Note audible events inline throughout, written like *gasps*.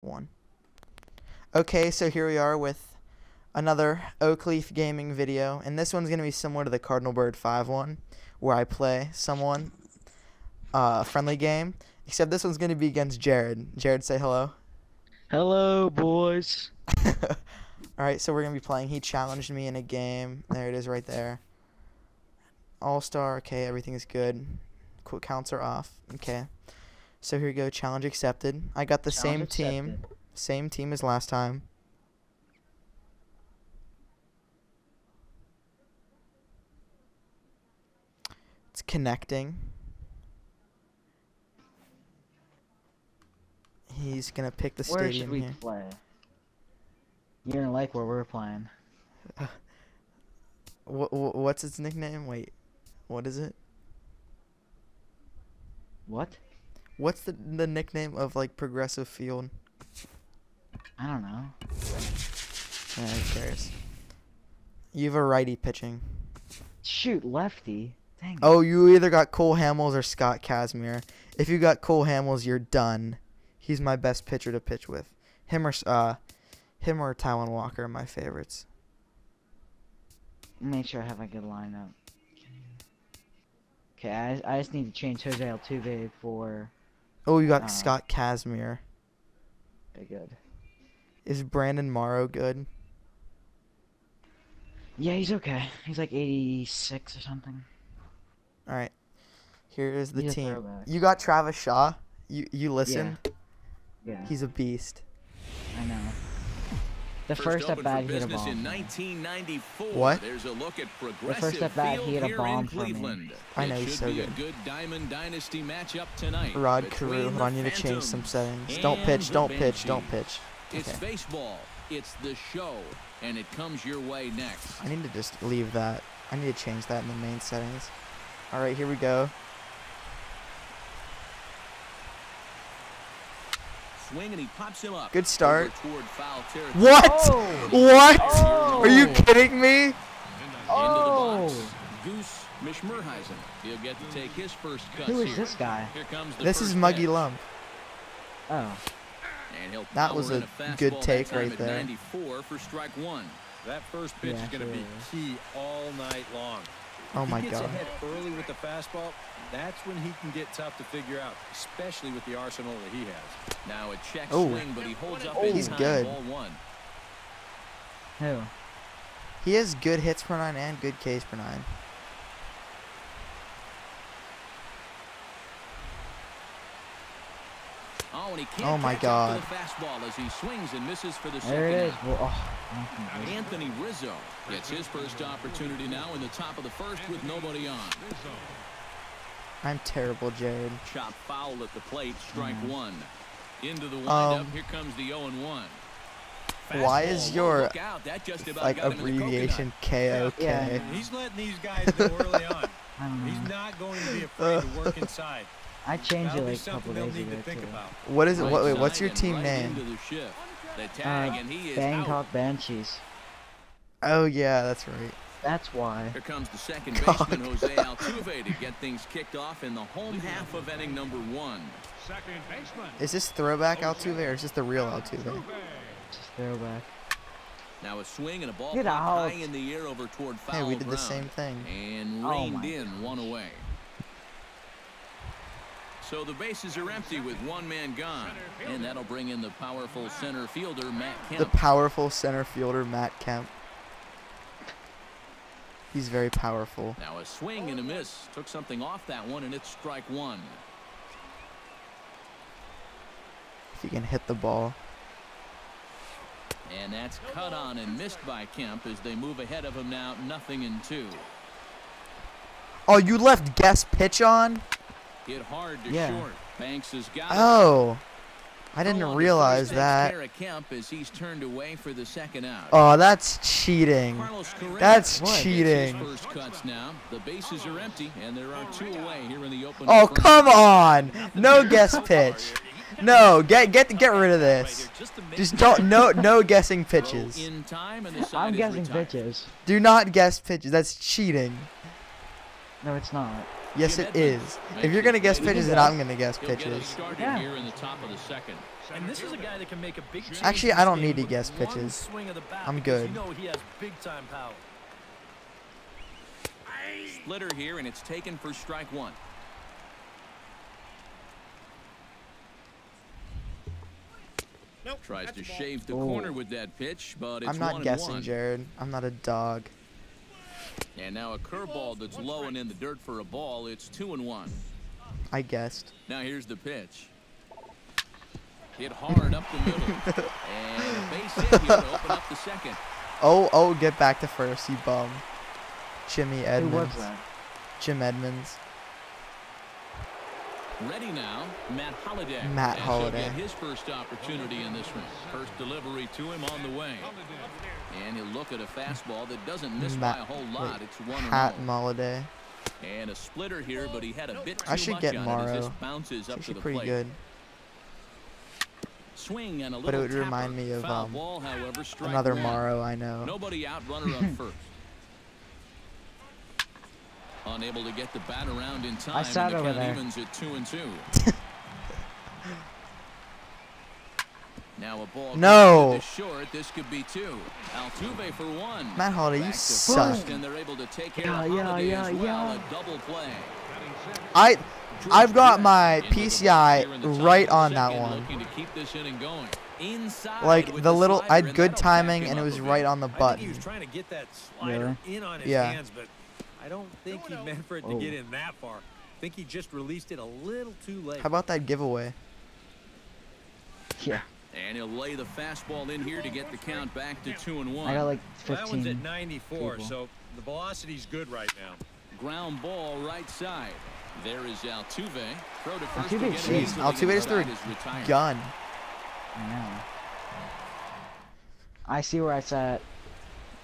one. Okay, so here we are with another Oakleaf Gaming video, and this one's going to be similar to the Cardinal Bird 5 one, where I play someone, uh, a friendly game, except this one's going to be against Jared. Jared, say hello. Hello, boys. *laughs* *laughs* Alright, so we're going to be playing. He challenged me in a game. There it is right there. All-star, okay, everything is good. Quick counts are off, okay. So here we go, challenge accepted. I got the same Challenge team. accepted. Same team as last time. It's connecting. He's gonna pick the Where should stadium we here. play? You're gonna like where we're playing. *laughs* Wh- wh- what's its nickname? Wait, what is it? What? What's the the nickname of like Progressive Field? I don't know. Yeah, who cares? You have a righty pitching. Shoot, lefty. Dang. Oh, you either got Cole Hamels or Scott Kazmir. If you got Cole Hamels, you're done. He's my best pitcher to pitch with. Him or uh, him or Taijuan Walker are my favorites. Make sure I have a good lineup. Okay, I, I just need to change Jose Altuve for. Oh, you got Uh, Scott Kazmir. Okay, good. Is Brandon Morrow good? Yeah, he's okay. He's like 86 or something. All right. Here is the He's team. You got Travis Shaw. You you listen. Yeah, He's a beast. I know. The First, first, at opened bat, he hit a business in bomb. What? There's a look at first progressive at bat, he hit a bomb for me. I know, he's so be good. a good Diamond Dynasty matchup tonight. Rod Carew. Hold on, I need to change some settings. Don't pitch. Don't pitch. Don't Banshees. pitch. It's baseball. It's the show, and it comes your way next. I need to just leave that. I need to change that in the main settings. All right, here we go. Swing and he pops him up. Good start. over Toward foul territory. What? Oh! What? Oh! Are you kidding me? Oh! Goose Mishmerheisen. He'll get to take his first cut Who is here. this guy? Here comes the This is Muggy pitch. Lump. Oh. And he'll That was power in a good take right there. 94 for strike one. That first pitch Yeah, is going to be key all night long. Oh my he gets god. ahead early with the fastball, that's when he can get tough to figure out, especially with the arsenal that he has. Now a check Oh. swing, but he holds up Oh. in He's time, good. Ball one. Who? He has good hits per nine and good Ks per nine. Oh, and he can't Oh my catch God. the fastball as he swings and misses for the There it second is. out. Well, oh. Anthony Rizzo gets his first opportunity now in the top of the first with nobody on. I'm terrible, Jared. Chop foul at the plate, strike Mm-hmm. one. Into the windup, Um, here comes the 0 and 1. Why is your, out, that just about Like got him in the abbreviation KOK. Yeah. He's letting these guys know early on. *laughs* I don't He's not going to be afraid to work inside. *laughs* I changed That'll it like a couple days ago think too. about. What is it? Right What, wait, what's your team right name? into the shift. The tag, Uh, and he is Bangkok out. Banshees. Oh yeah, that's right. That's why. Here comes the second *laughs* baseman, Jose Altuve, to get things kicked off in the home half of inning number one. Second baseman. Is this throwback Altuve or is this the real Altuve? Just throwback. Now a swing and a ball Get high in the air over toward foul Hey, we did the same thing. And Oh reined my in one away. So the bases are empty with one man gone. And that'll bring in the powerful center fielder, Matt Kemp. The powerful center fielder Matt Kemp. He's very powerful. Now a swing and a miss. Took something off that one, and it's strike one. If he can hit the ball. And that's cut on and missed by Kemp as they move ahead of him now, nothing in two. Oh, you left guest pitch on? Hit hard to Yeah. short. Banks has got it. Oh. Oh. I didn't oh, realize that. takes care of Kemp as he's turned away for the second out. Oh, that's cheating. That's gets cheating. First cuts now. The bases are empty, and there are two away here in the open. Oh, come on. No guess pitch. No, get get get rid of this. Just don't no no guessing pitches. in time, and the side I'm guessing pitches. Do not guess pitches. That's cheating. No, it's not. Yes, Jim it Edmonds is. makes If you're gonna guess pitches, then I'm gonna guess He'll get it pitches. Yeah. here in the top of the second. And this is a guy that can make a big Actually, I don't need to guess pitches. swing of the bat I'm good. You know he has big time power. Splitter here, and it's taken for strike one. Nope, Tries to shave the Oh. corner with that pitch, but it's I'm not and guessing, one. Jared. I'm not a dog. And now a curveball that's low and in the dirt for a ball. It's two and one. I guessed. Now here's the pitch. Hit hard up the middle. *laughs* and a base hit here to open up the second. Oh, oh, get back to first, you bum. Jimmy Who was Edmonds. that? Jim Edmonds. Ready now, Matt Holliday. Matt As he'll Holliday. get his first opportunity in this one. First delivery to him on the way. And he'll look at a fastball that doesn't miss by Matt- a whole lot. wait, It's one Pat and Molliday. And a splitter here, but he had a bit I should get on it as this Morrow. bounces up to the pretty plate. good. Swing and a But it little would remind me of, um, ball, however, Another one. Morrow I know. Nobody out, runner on *laughs* first. Unable to get the bat around in time. sat and the over there. evens at two and two. *laughs* now a ball. No. goes to the short. This could be two. Altuve for one. Matt Holliday, you suck. and they're able to take care Yeah, of yeah, yeah, well. yeah. A double play. I, I've got my Brett into the box PCI here in the top right on that one. looking to keep this inning going. Inside Like the little, I had good timing and it was right on the I button. he was trying to get that slider in on his Yeah. hands, but I don't think he meant for it to get in that far. I think he just released it a little too late. How about that giveaway? Yeah. And he'll lay the fastball in here to get the count back to two and one. I got like Well, that one's at 94, people. so the velocity's good right now. Ground ball right side. There is Altuve. Throw to first. Altuve will get it Altuve and just threw a that is retired. Gun. I know. I see where it's at.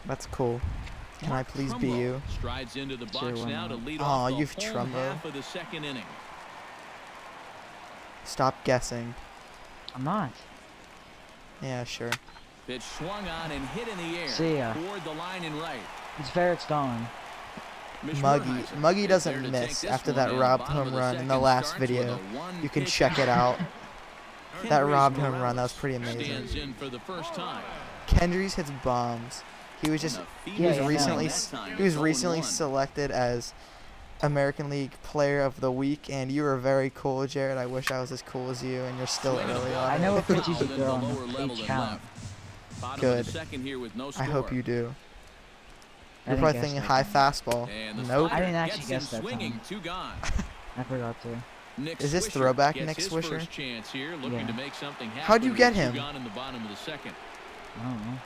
That's cool. Can I Mark please be you? Strides into the box Sure, now to lead Aw, off the you've home Trumbo. half of the second inning. Stop guessing. I'm not. Yeah, sure. Pitch swung on and hit in the air. See ya. Toward the line and right. It's fair, it's gone. Mitch Muggy. Muggy doesn't miss after that robbed home run in the last video. You can check it out. *laughs* That robbed home run, that was pretty amazing. Stands in for the first time. Kendrys hits bombs. He was just he was Yeah, yeah, recently that s- time he was recently selected as American League Player of the Week, and you were very cool, Jared. I wish I was as cool as you, and you're still Swing and a early on. I know what Foul you in throw on the level count. Good. Of the second here with no I hope you do. I You're probably thinking that. high fastball. And Nope. I didn't actually guess that swinging, time. two gone. *laughs* I forgot to. Nick Is this Swisher throwback Nick Swisher? Here, Yeah. to make. How'd you get him? In the of the. I don't know.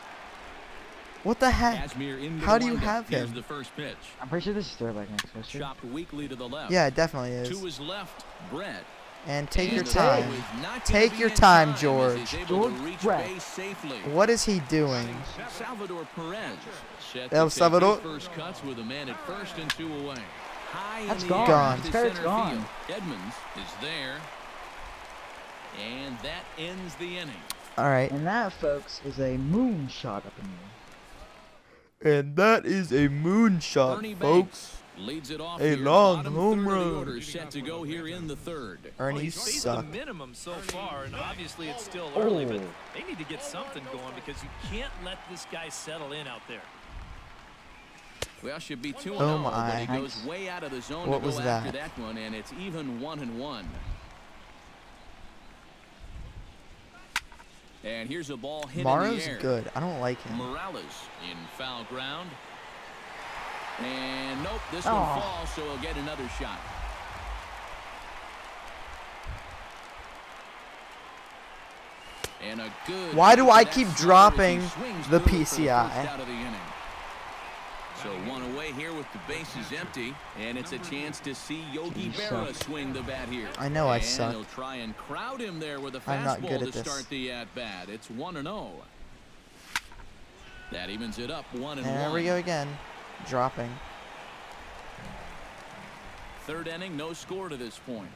What the heck? How do you windup. have Here's him? the first pitch. I'm pretty sure this is throwback next question. Chopped weakly to the left. Yeah, it definitely is. To his left, Brett. And take And your time. is not gonna Take your time, George. George Brett. What is he doing? Salvador Perez. El to Salvador. his first cuts with a man at first and two away. High That's in gone. Gone. to It's fair, it's center gone. field. Edmonds is there. And that ends the inning. All right. And that, folks, is a moonshot up in the And that is a moonshot, Ernie folks. Leads it off A here. long Bottom home third of the run. set to go here in the third. Ernie, Well, you he's suck. the minimum so far, and obviously it's still oh. early, but Oh. they need to get something going because you can't let this guy settle in out there. Well, should be 2 Oh 0, my. but goes way out of the zone What to go was after that? that one, and it's even 1 and 1. And here's a ball hit in the air. good. I don't like him. Morales in foul ground. And nope, this Oh. one falls, so he'll get another shot. And a good Why do I keep slider as he dropping the PCI? first out of the inning. So one away here with the bases empty, and it's a chance to see Yogi Berra swing the bat here. I know I and suck. he'll try and crowd him there with a fastball to this. start the at bat. It's one and zero. That evens it up one and And there one. we go again. Dropping. Third inning, no score to this point.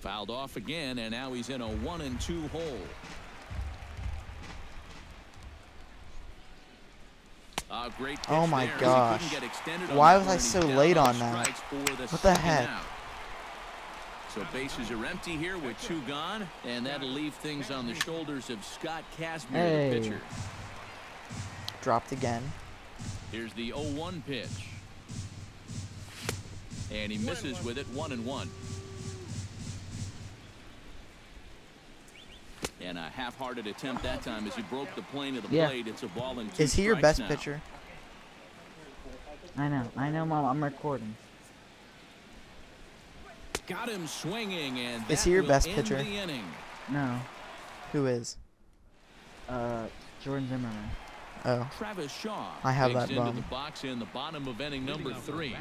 Fouled off again, and now he's in a one and two hole. A great pitch Oh my there gosh. couldn't get extended on Why was I one, and he's so late on that? the What the heck? out. So bases are empty here with two gone, and that'll leave things on the shoulders of Scott Kazmir, Hey. the pitcher. Dropped again. Here's the 0-1 pitch. And he misses with it, one and one. And a half-hearted attempt that time as he broke the plane of the Yeah. plate. It's a ball and two Is he your best now. pitcher? I know, I know, Mom. I'm recording. Got him swinging, and Is that he your will best end pitcher? The inning. No, Who is? uh, Jordan Zimmermann. Oh, Travis Shaw I have takes that into the box in the bottom of inning number three.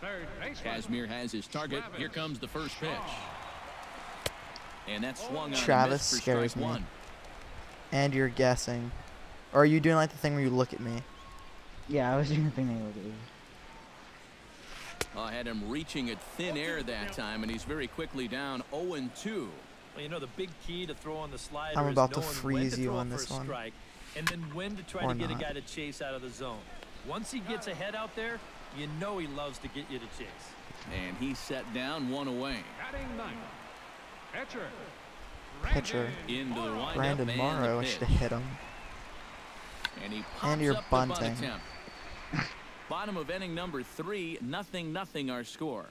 Kazmir has his target. Here comes the first pitch. And that's swung on Travis missed scares me. one. and you're guessing. Or are you doing like the thing where you look at me? Yeah, I was doing the thing they would do. I had him reaching at thin air that time, and he's very quickly down 0-2. Well, you know, the big key to throw on the slider I'm is about to freeze to you throw on this one. strike and then when to try Or to get not. a guy to chase out of the zone. Once he gets ahead out there, you know he loves to get you to chase. And he set down one away. Pitcher. Into the Brandon Morrow. I the should have hit him. And he pops you're up bunting. attempt. *laughs* Bottom of inning number three, nothing, nothing our score.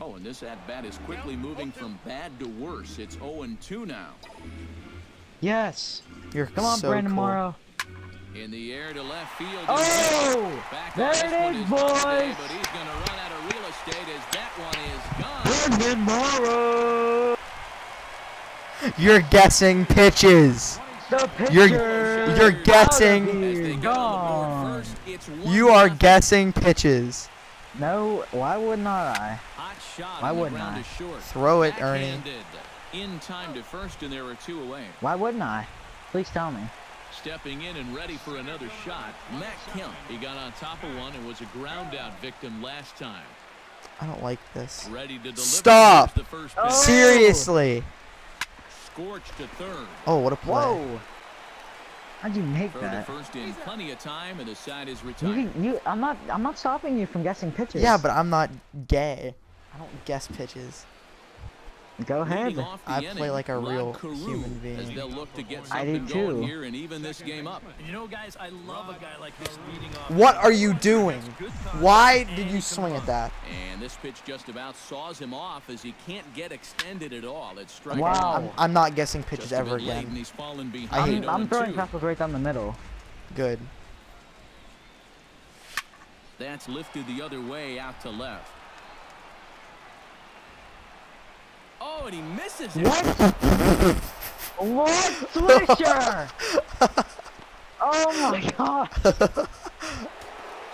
Oh, and this at bat is quickly moving from bad to worse. It's 0 and 2 now. Yes. You're Come on, so Brandon cool. Morrow. In the air to left field. Oh! Back There on this it one is, is Hyundai, boys. But he's going to run out of real estate as that one is gone. Brandon Morrow. You're guessing pitches. The pitcher. You're you're guessing. of As they here. get on the Gone. first, You are guessing pitches. No, why would not I? Hot shot Why wouldn't I? Throw it, Ernie. In time to first, and there were two away. Why wouldn't I? Please tell me. Stepping in and ready for another shot, Matt Kemp. He got on top of one and was a ground out victim last time. I don't like this. Ready to deliver. Stop. The first. Oh. Seriously. Scorched to third. Oh, what a play. Whoa. How'd you make Throw to that? first in plenty of time, and the side is You, retired. can- you, I'm not, I'm not stopping you from guessing pitches. Yeah, but I'm not gay. I don't guess pitches. Go ahead. Leading off the I play like a real human being. they'll look to get I do something going too. and even this game up. You know, guys, I love a guy like this. What are you doing? Why did you swing at that? And this pitch just about saws him off as he can't get extended at all. It's strike Wow. I'm, I'm not guessing pitches ever bit late, and again. I hate I'm, I'm throwing 0-2. fastballs right down the middle. Good. That's lifted the other way out to left. Oh, and he misses it. What swisher? *laughs* oh my *laughs* god.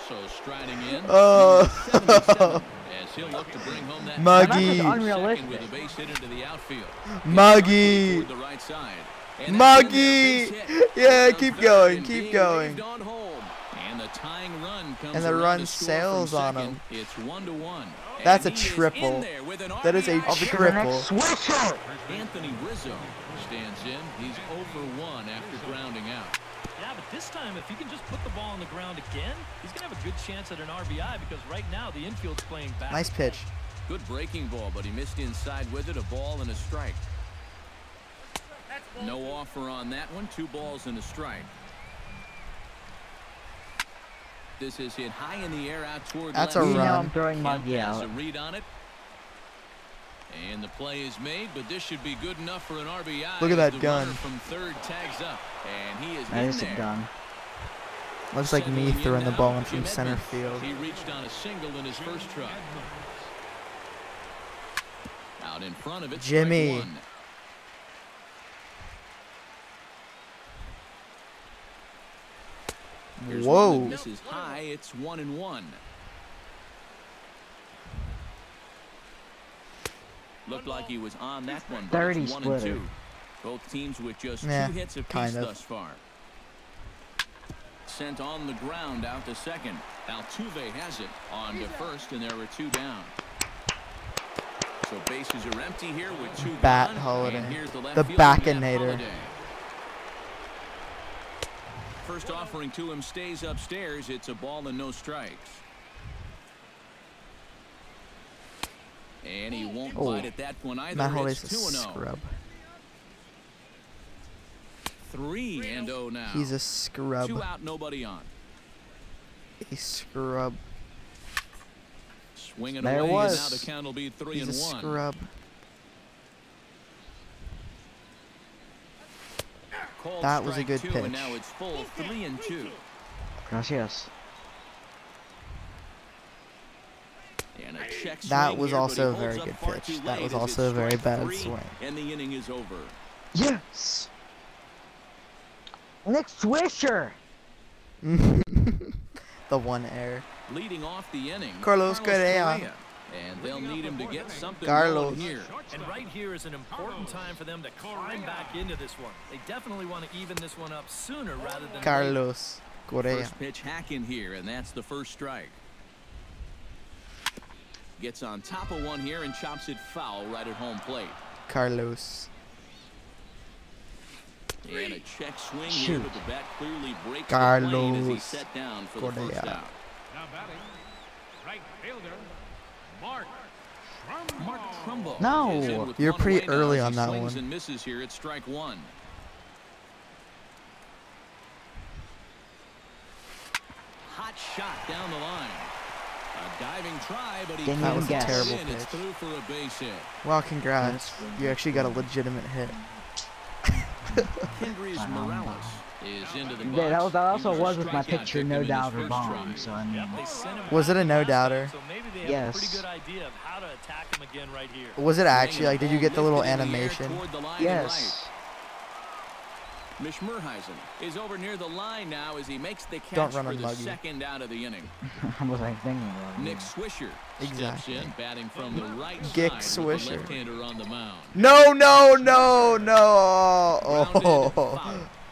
So striding in. *laughs* Oh. 77, as he'll look to bring home that Muggy. unrealistic. with a base hit into the outfield. Muggy. Toward the right side. And that's in there, Muggy. Yeah, keep going, keep going. waved on home. And the tying run comes And the run sails on him. It's one to one. That's a he is in triple. there with an That is a RBI tri- shot. The next swisher. Anthony Rizzo stands in. He's over one after grounding out. Yeah, but this time, if he can just put the ball on the ground again, he's going to have a good chance at an RBI because right now the infield's playing back. Nice pitch. Good breaking ball, but he missed inside with it. A ball and a strike. No offer on that one. Two balls and a strike. This is hit high in the air out toward That's left. a run. I'm throwing Muggy out. a read on it. And the play is made, but this should be good enough for an RBI. Look at that gun. From third tags up, and he is That is there. a gun. Looks like me throwing the ball in from center field. He reached on a single in his first try. Out in front of it, Jimmy. Here's one that Whoa. misses high. It's one and one. Looked like he was on that one. but it's 30 one and two. Both teams with just Yeah, two hits apiece kind of. thus far. Sent on the ground out to second. Altuve has it on to first, and there were two down. So bases are empty here with two Bat gone, Holliday. and here's the, left The fielder, Holliday. First offering to him stays upstairs. It's a ball and no strikes. And he won't Oh. bite at that one either. Matt Holliday's it's a 2 scrub. 3 and 0 now. He's a scrub. Two out, nobody on. A scrub. Swinging There it away, was. now the count will be 3 He's a and 1. scrub. That was a good two, pitch. And now it's full 3 and 2. Gracias. And a check That was here, also a very good pitch. That was also a very bad three, swing. And the inning is over. Yes. Nick Swisher. *laughs* the one error. Leading off the inning, Carlos Correa. And they'll need him to get something Carlos. here. And right here is an important time for them to climb back into this one. They definitely want to even this one up sooner rather than later. Carlos Correa. First pitch hack in here, and that's the first strike. Gets on top of one here and chops it foul right at home plate. Carlos. And a check swing here, Shoot. but the bat clearly breaks the plane as he set down for the first out. Now batting, right fielder, Mark Mark Trumbo. No. is in with You're pretty early on he that swings one. and misses here at strike one. Hot shot down the line. A diving try, but he That was a guess. terrible in. It's through for a base hit. Well, congrats. You actually got a legitimate hit. Kendrys *laughs* Morales is into the. Yeah, that, was, that also was with my picture, no in his doubt or bomb. try. So I mean, Yep, they sent him Was it a no doubter? So maybe they have a Yes. pretty good idea of how to attack him again right here. Was it actually like? Did you get the little lifted in the air animation? toward the line and yes. right. Mishmurheisen is over near the line now as he makes the catch Don't run for the Muggy. second out of the inning. *laughs* I was like thinking about. Nick Swisher steps Exactly. in, batting from the right Gick side with Swisher. the left-hander on the mound. No, no, no, no. Oh. *laughs*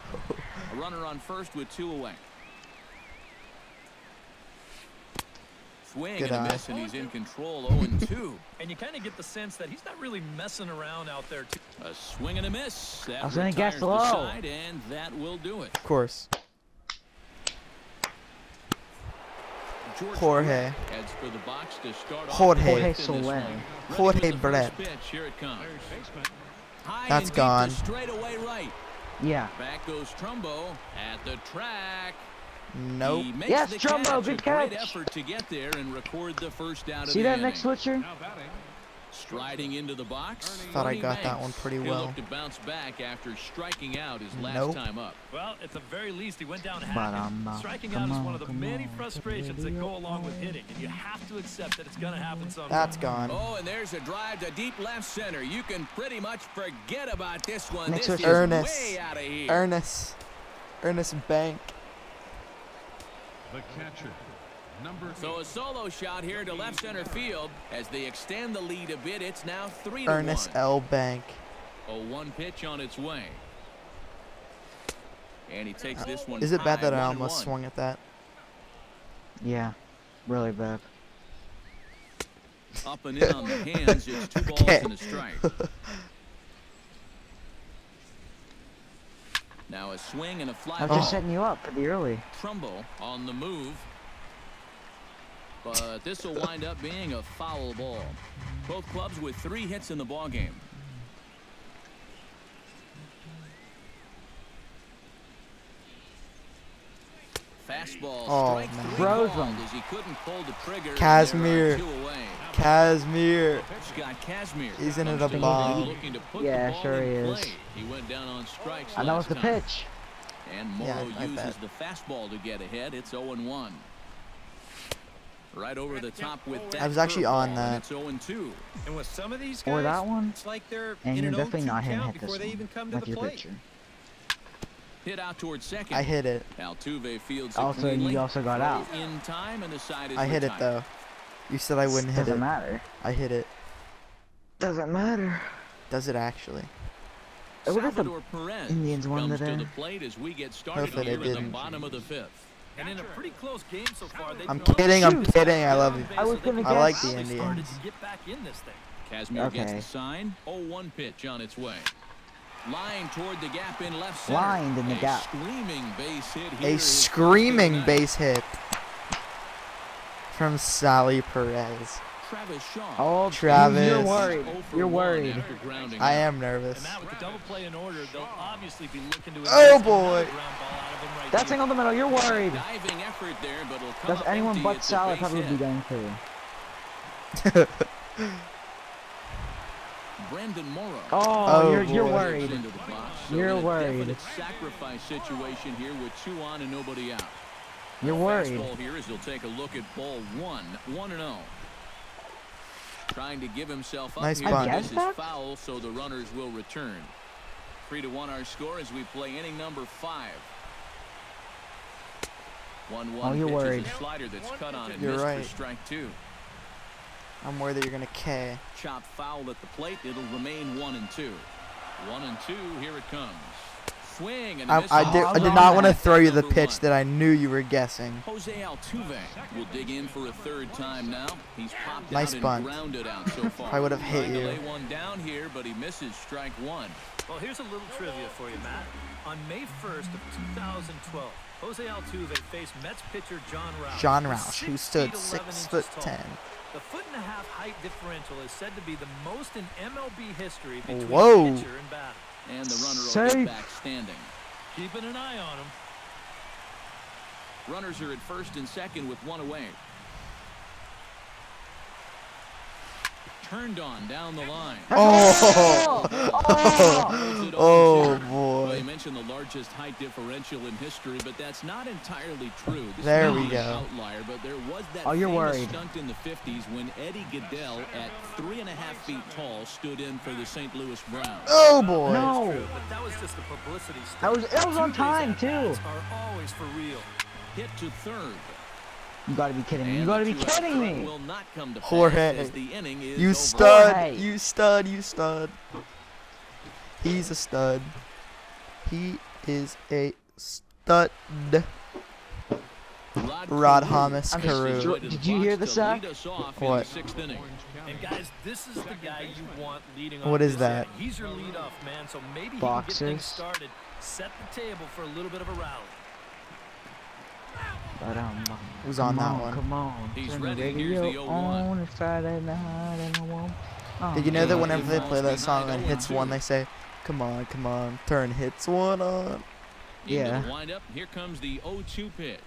fouled. A runner on first with two away. Swing Good and a eye. miss, and he's in control 0-2. *laughs* And you kind of get the sense that he's not really messing around out there too. A swing and a miss. That I was gonna guess low. side, and that will do it. Of course. George Jorge. Heads for the box to start off Jorge. the Jorge fifth in this Soler. one. Ready Jorge with the first Brett. Pitch. Here it comes. third baseman, High That's and deep gone. To straightaway right. Yeah. Back goes Trumbo at the track. Nope. He makes Yes, the Trumbo, catch. good a great catch. effort to get there and record the first out of See the that inning. Nick Swisher? Now Striding into the box. Thought I got that one pretty He'll well. look to bounce back after striking out his last Nope. time up. Well, at the very least, he went down Ba-dum-bum. hacking. Uh, striking Come out is one of the many on, frustrations that go along with hitting, and you have to accept that it's going to happen sometime. That's gone. Oh, and there's a drive to deep left center. You can pretty much forget about this one. Next this is Ernest. way out of here. Ernest. Ernest Bank. the catcher, number So a solo shot here to left center field as they extend the lead a bit. It's now three Ernest to one. L. Bank. A one pitch on its way. And he takes this one. Is it bad that I almost one. swung at that? Yeah. Really bad. Up and in on the hands. It's two balls Okay. and a strike. *laughs* Now a swing and a fly I was ball. just setting you up pretty early. Trumbo on the move. But this will wind up being a foul ball. Both clubs with three hits in the ball game. Fastball Oh, strike man. three Froze called him. as he couldn't pull the trigger. Casimir. there are two away. Casimir. Scott Casimir. He's in comes it a to bomb. plate looking to put Yeah, the ball sure he is. play. He went down on strikes And that was the time. pitch. And Yeah, uses bet. the fastball to get ahead. It's 0-1. Right over the top with that I was actually on that. Oh and And with some of these guys, Or that one. it's like they're And you're definitely not him count hit before this they one. even come to With the your plate. picture. Hit out towards second. I hit it. Altuve fields Also, you also got out. In time, and the side is I hit it though. You said I wouldn't hit Doesn't it. matter. I hit it. Doesn't matter. Does it actually? Hey, what if the Salvador Perez Indians won comes to today? the plate as we get started Hopefully they here in the bottom of the fifth. And in a pretty close game so far, they've I'm kidding, I'm kidding, I love you. I was So gonna can I like guess- the finally started Indians. to get back in this thing. Casimir gets Okay. the sign. 0-1 pitch on its way. Line toward the gap in left center. Lined in the a gap. screaming base hit here. A screaming of base hit from Sally Perez. Travis Shaw. Oh, Travis. You're worried. You're worried. I out. am And nervous. With the double play in order, they'll obviously be looking to Oh, advance another boy. Ground ball out of him right That's here. angle the middle. You're worried. Diving effort there, but it'll come That's up anyone but It's a Sally probably would be going through. *laughs* Brendan Morrow. Oh, Oh, you're you're worried. Into the. So You're a worried. sacrifice situation here with two on and nobody out. You're worried. Fastball here as he'll take a look at ball one, one and zero. Trying to give himself up Nice here. bunt. This is that? foul, so the runners will return. Three to one our score as we play inning number five. One one Oh, you're worried. slider that's cut on and You're right. for strike two. I'm worried that you're gonna K. Chop foul at the plate. It'll remain one and two. One and two. Here it comes. Swing and a I, I did. I I did not want to throw you the pitch that I knew you were guessing. Jose Altuve will dig in for a third time now. He's popped Nice out bunt. grounded out so *laughs* far. I would've hit you. lay one down here, but he misses strike one. Well, here's a little trivia for you, Matt. On May 1st of 2012, Jose Altuve faced Mets pitcher Jon Rauch. Jon who's Rauch, who stood six foot ten. The foot and a half height differential is said to be the most in MLB history between Whoa. pitcher and batter. And the runner will Safe. get back standing. Keeping an eye on him. Runners are at first and second with one away. Turned on down the line. Oh, Holds *laughs* it oh 0-2. Well, you boy. mentioned the largest height differential in history, but that's not entirely true. This There we go. Outlier, but there was that Oh, you're worried. stunt in the 50s when Eddie Gaedel, at three and a half feet tall, stood in for the St. Louis Browns. Oh boy. No. True, but that was just a publicity stunt. That was- that was on time, too. Are always for real. Hit to third. You gotta be kidding me. You gotta be kidding run me. Will not come to pass Jorge. the inning You stud. Jorge. You stud. You stud. He's a stud. He is a stud. Rod, Rod Carew Hamas is Carew. situated Did you hear the to sack? lead us off in What? the. And guys, this is the guy you want leading What off that? inning. He's your leadoff man, so maybe he can get Boxers. things started, set the table for a little bit of a rally. Ba-dum, bum. Who's Come on that on, one? Come on. He's Turn ready. the Here's the radio 0-1. on. It's Friday night and I won't. Oh, Did you know that whenever they play that song on 0 and hits one, they say, "Come on, come on, turn hits one on." Yeah. Into the windup. Here comes the 0-2 pitch.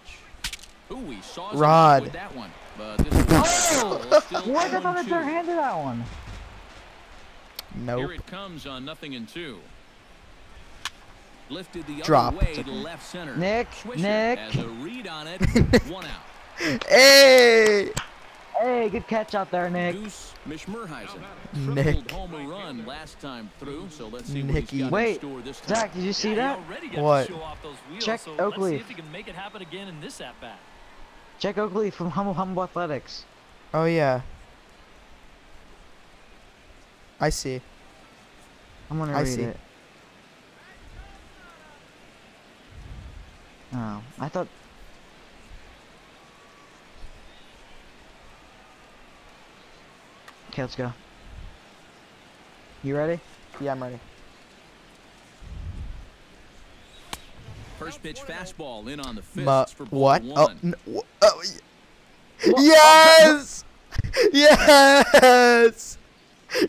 Ooh, he saw Rod. with that one. But this Oh! *laughs* still What? I thought I 0-2. turned hand to that one. Here Nope. it comes on nothing and two. Lifted the Drop. other way to left center. Nick, Swisher Nick. has a read on it. *laughs* One out. Hey, Hey, good catch out there, Nick. Deuce Mishmerheisen. Nick. Tripled home a run last time through, so let's see Nicky. what he's got Wait, in store this time. Zach, did you see Yeah, that? He What? To show off those wheels, Check so let's see Oakleaf. if can make it happen again in this at bat. Check Oakley from *laughs* Humble Humble Athletics. Oh yeah. I see. I'm gonna I read see. it. Oh, I thought. Okay, let's go. You ready? Yeah, I'm ready. First pitch fastball in on the fifth Ma- for ball what? Oh, one. n- wh- oh, y- oh, yes, yes.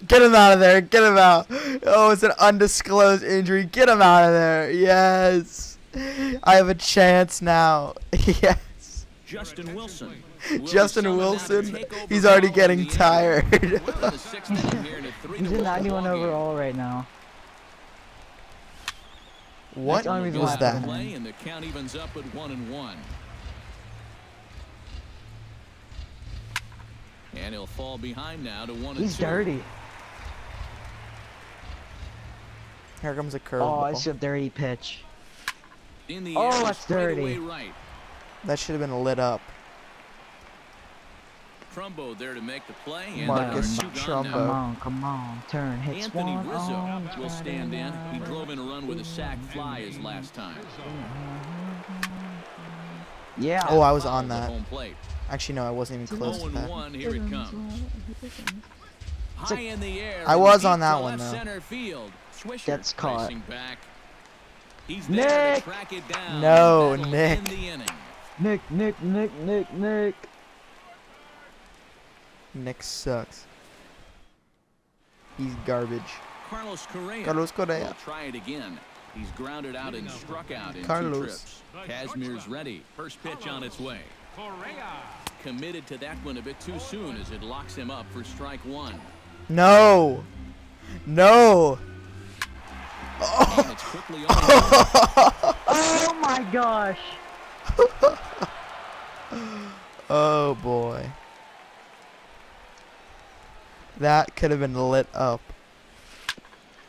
Get him out of there. Get him out. Oh, it's an undisclosed injury. Get him out of there. Yes. I have a chance now. *laughs* yes. Justin Wilson. Justin the Summit now Wilson, he's already getting tired. inning? We're in the sixth inning here in a *laughs* He's in 91 overall right now. What That's the only reason was that? put him Play and the count evens up at one and one. And he'll fall behind now to one and He's dirty. Here comes a Oh, I curveball. a dirty pitch. In the Oh, air, that's dirty. right. that should have been lit up. Trumbo there to make the play. And Marcus there are two gone Trumbo. Come on, come on. Turn hits Anthony one Rizzo on will stand in. Friday He drove in a run with a sac mm-hmm. fly his last time. Mm-hmm. Yeah. Oh, I was on that. Actually, no, I wasn't even close to that. 1, here it comes. High in the air. I was on that one, though. Center field. Swisher Gets caught. back. He's Nick! to track it down. No, That'll Nick. end the inning. Nick, Nick, Nick, Nick, Nick. Nick sucks. He's garbage. Carlos Correa. Carlos Correa. will try it again. He's grounded out and struck out in two trips. Cashmere's ready. First pitch on its way. Correa. Committed to that one a bit too soon as it locks him up for strike one. No. No. And it's quickly on. Oh my gosh. *laughs* Oh boy. That could have been lit up.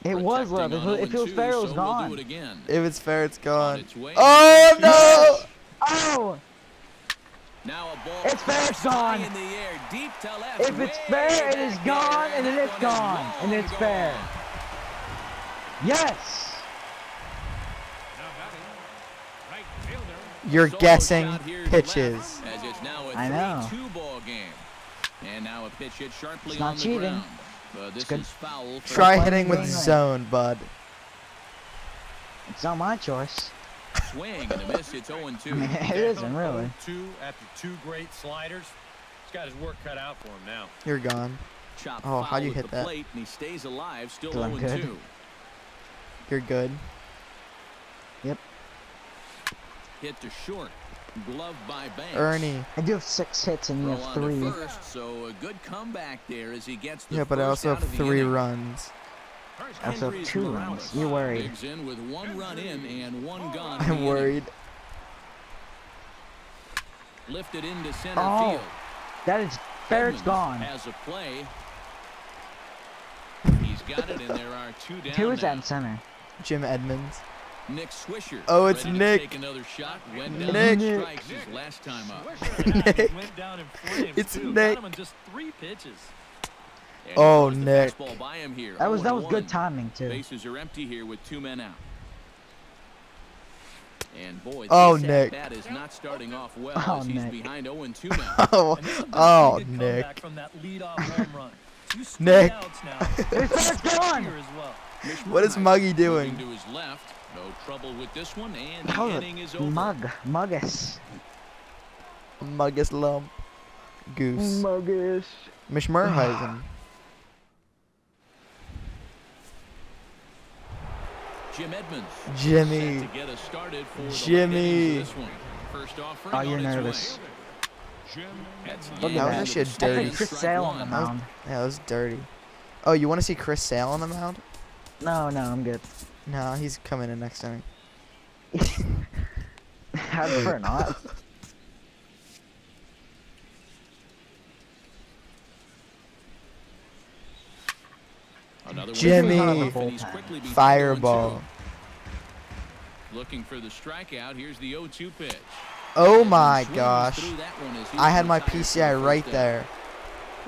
It was love. If, it- if it was fair, it was so We'll do gone. If it's fair, it's On gone. Oh no! Oh! Now a ball. It's fair, it's high gone. in the air, deep to left. If it's fair, it is gone, and then that it's one is gone, and it's fair. Gone. Yes! Right. You're Solo guessing shot here to pitches. left, As it's now a I know. 3-2 ball game. And now a pitch hit sharply It's not on the cheating. ground. But this good. is foul. Try hitting with game, right. zone, bud. It's not my choice. swing and a miss. It's 0-2. *laughs* it isn't really. Two after two great sliders. He's got his work cut out for him now. You're gone. Chop Oh, how'd you hit the that? plate, and he stays alive, still Still 0-2. Good. You're good. Yep. Hit to short. Gloved by Banks. Ernie. I do have six hits and you have three. first, so a good comeback there as he gets the Yeah, but I also have three runs. I also have two runs. You're worried. In with one run in and one gone. I'm worried. Lifted into center Oh, field. That is fair, it's Edmonds gone. Has a play. *laughs* He's got it, and there are two down. Who is that now. in center? Jim Edmonds. Nick Swisher. Oh, it's ready to Nick. Take another shot. Went Nick. and strikes his last time up. Nick. Went down It's too. Nick. Got him just three pitches. Oh, Nick. by him here. That was that was good timing too. Bases are empty here with two men out. And boy, Oh, this Nick. at-bat not starting off well Oh, as he's Nick. behind 0-2 *laughs* now. Oh, And this is a oh, Nick. From that home run. Two Nick. strikeouts now. *laughs* It's fair, it's gone. Here as well. What is Muggy doing? Moving to his left. No trouble with this one, and the inning is it? over. Mug, muggus, Muggus lump. Goose. muggus. Mishmerheisen. *sighs* Jim Edmonds. Jimmy. Set to get us started for Jimmy. this one. First offering Oh, you're nervous. Jim Look That was actually a dirty- Chris Sale on the one. That was- mound. Yeah, that was dirty. Oh, you want to see Chris Sale on the mound? No, no, I'm good. No, he's coming in next inning. I'd prefer not. Another. Jimmy. And he's quickly behind Fireball. Looking for the strikeout. Here's the 0-2 pitch. Oh my gosh. through that one as he's I had my PCI right there.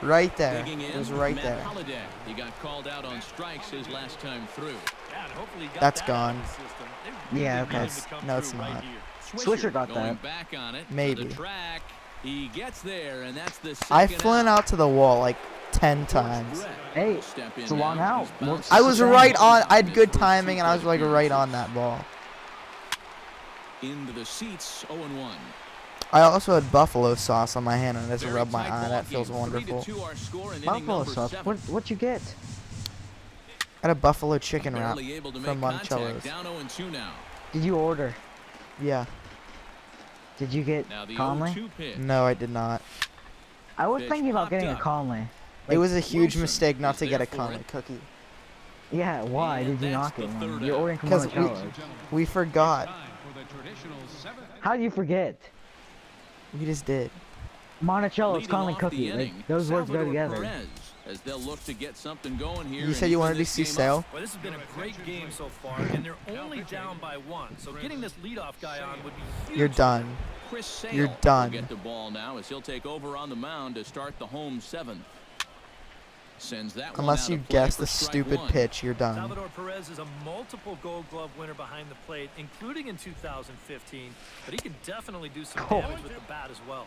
Right there. It was right Matt there. Holliday. He got called out on strikes his last time through. Yeah, and hopefully he got That's that out gone. the system. They Yeah, okay. need him to come No, it's not. Swisher got that. back on it. Maybe. track. He gets there, and that's the I second flint out to the wall like 10 times. Hey, will step in it's a long out. He's Works bounced I was right on. I had good timing and I was like right on that ball. Into the seats, 0-1. I also had buffalo sauce on my hand and I just Very rubbed my eye. That feels wonderful. 3-2 our score in inning buffalo sauce. seven. what'd you get? I had a buffalo chicken wrap Barely able to from make contact. Moncello's. Down 0-2 now. Did you order? Yeah. Did you get Conley? Oh no, I did not. I was thinking about popped getting a up. Conley. it was a huge Wilson mistake not to get a Conley cookie. Yeah, why did you that's not the get one? You're ordering from 'Cause we- Monticello's. We forgot. time for the traditional seventh. How do you forget? We just did. Monticello's Leading Conley off the cookie. Like, inning, those words go together. Perez, as they'll look to get something going here. You said you wanted to see. Sale? Well, this has been a great game so far, and they're only down by one. So getting this leadoff guy on would be huge. You're done. Chris Sale You're will done. get the ball now as he'll take over on the mound to start the home seventh. Sends that Unless you guess the stupid one. pitch, you're done. Salvador Perez is a multiple Gold Glove winner behind the plate, including in 2015. But he can definitely do some Oh. damage with the bat as well.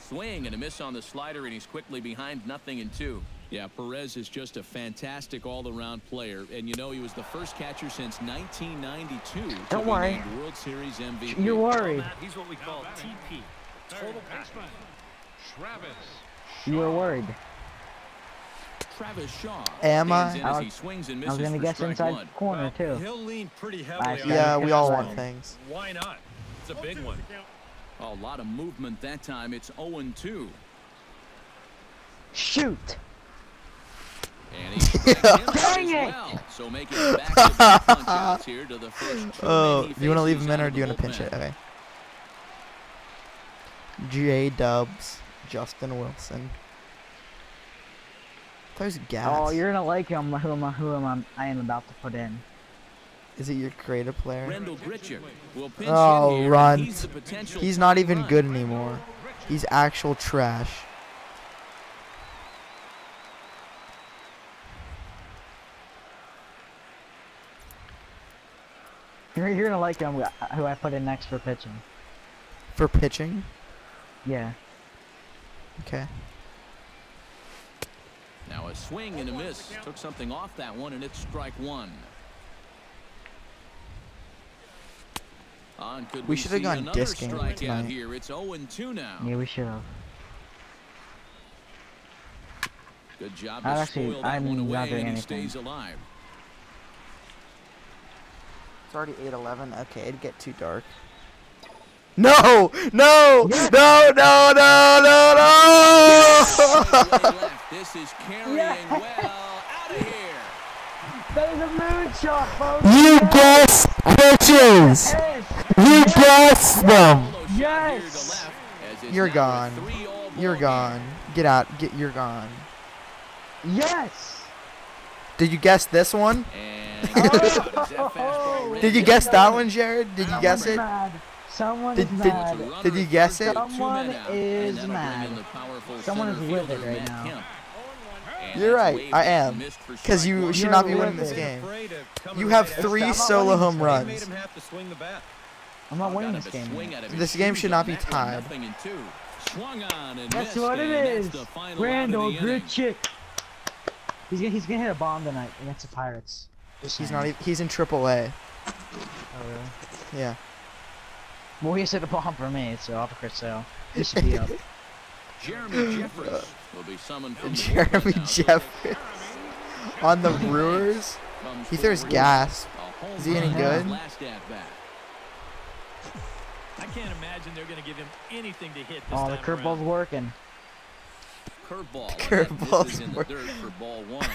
Swing and a miss on the slider, and he's quickly behind nothing in two. Yeah, Perez is just a fantastic all-around player, and you know he was the first catcher since 1992 to Don't be worry. named World Series MVP. You're worried. Matt, he's what we call TP. Total package. baseman, Travis. You were worried. Travis Shaw. Am I? I as was- swings and I was gonna guess inside one. corner Well, too. He'll lean pretty heavily on Yeah, Yeah, we all want things. Why not? It's a big one. A lot of movement that time. It's 0-2. Shoot. And he strikes him out Dang it! well. So making it back to *laughs* punch here to the first two Oh, do you want to leave him in or do you want to pinch it? Okay. J Dubs, Justin Wilson. There's gas. Oh, you're gonna like him. Who am I? Who am I? I am about to put in. Is it your creative player? Randal Grichuk will pinch Oh, in here. runt. He's, the He's not even run. good anymore. He's actual trash. You're, you're gonna like him. Who I put in next for pitching. For pitching? Yeah. Okay. Now a swing and a miss. Took something off that one, and it's strike one. On could We should have see gone another discing tonight. here. It's 0-2 now. Yeah, we should have. Good job I'm actually- spoil that I'm not away, doing and he anything. stays alive. It's already 8:11. Okay, it'd get too dark. No! No! Yes. No! No! No! No! No! This is carrying Yes. well out of here. That is a moonshot, folks. you guess pitches. Yes. You guess them. Solo shot here to Yes. left as it's You're gone. You're gone. Get out. Get. You're gone. Yes. Did you guess this one? game. And is that fastball ready? Did you guess that one, Jared? Did you guess it? Mad. Someone Did- is did- mad. It's a runner Did you guess it? Someone is and that'll bring mad. in the powerful Someone is livid fielder, right now. And You're right, I am. missed for 'Cause strike you should not be winning this game. afraid of coming You have three him. I'm not solo home this game. They made runs. him have to swing the bat. I'm not winning this game. swing yet. out of his This game should not be tied. nothing in two. Swung on and That's what it and is. that's the final out of Randal the inning. Grichuk. He's gonna he's gonna hit a bomb tonight against the Pirates. Just He's saying. not. Even, he's in Triple A. Oh, really? Yeah. Well, he hit a bomb for me, so off of Chris Sale. He should be up. Jeremy Jeffress will be summoned from *laughs* Jeremy bullpen now. Jeffress on the Brewers. He throws gas. Is he any run good? Last at. I can't imagine they're going to give him anything to hit this Oh, the time curveball's around. working. Curveball. and Curveball's This *laughs* is in the work- dirt for ball one.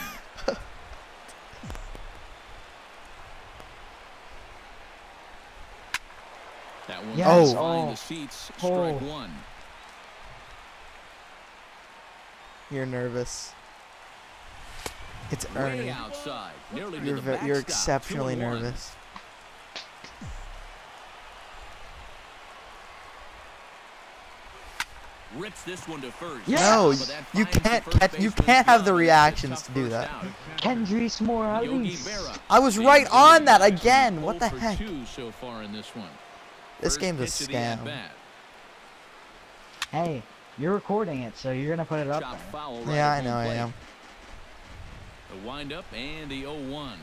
That one Yes, goes oh. behind the oh. seats. Oh. Strike Oh. one. You're nervous. It's Ernie. outside. Nearly You're the you're exceptionally nervous. Rips this one to first. Yes! No, But that you finds the can't catch. You can't have the glove, and it's a reactions to do that. out. Kendrys Morales. I was right on that again. What the heck? 2 so far in this one. This First game's a pitch of the scam. Hey, you're recording it, so you're gonna put it up there. right Yeah, I know home I am. The windup and the 0-1.